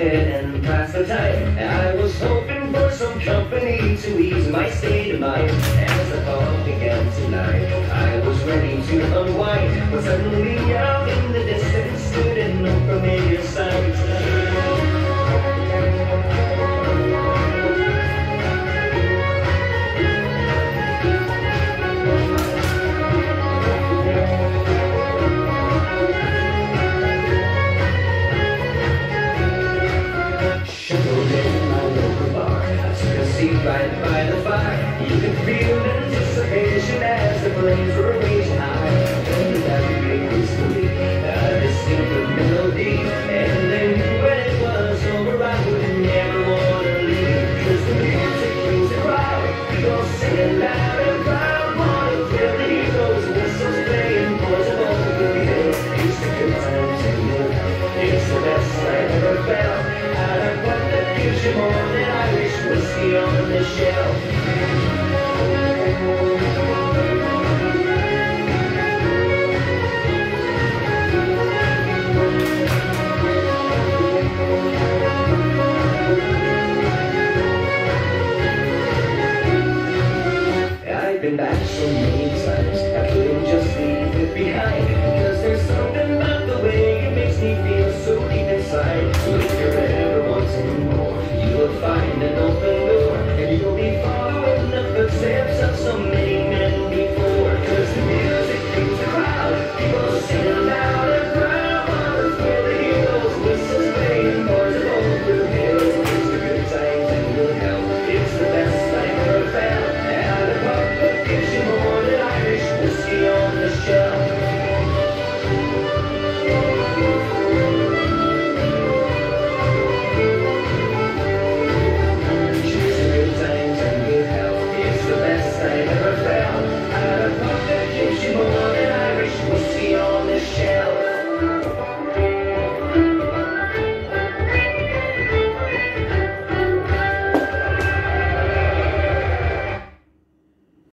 and pass the time. I was hoping for some company to ease my state of mind. As the thought began to lie, I was ready to unwind, but suddenly frightened by the fire. You can feel anticipation as the flames were raging. I've been back so many times I couldn't just leave it behind? Cause there's something about so